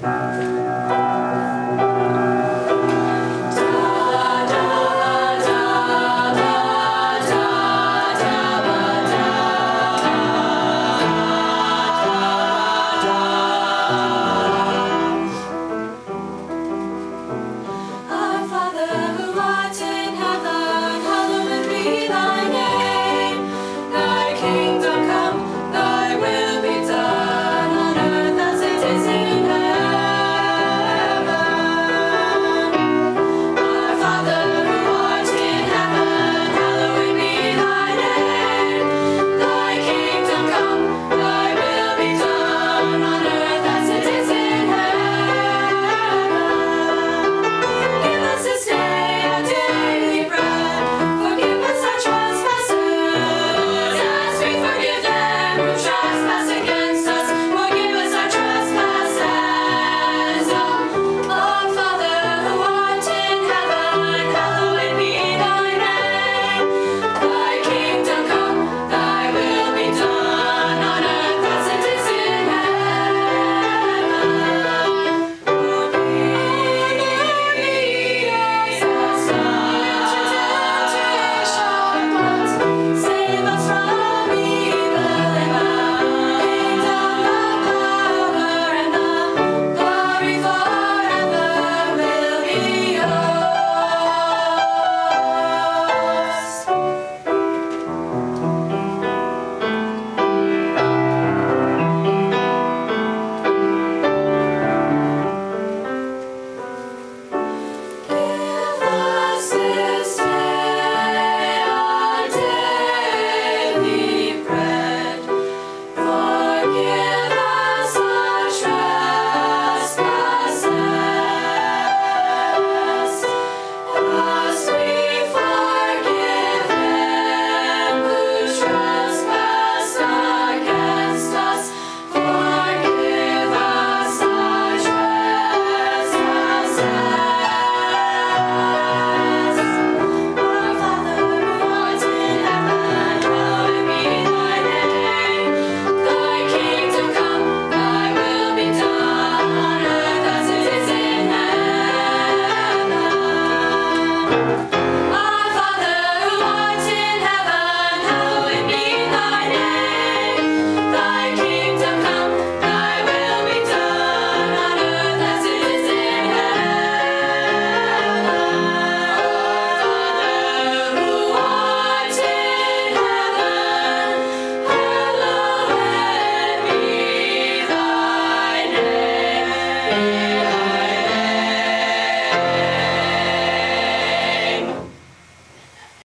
Música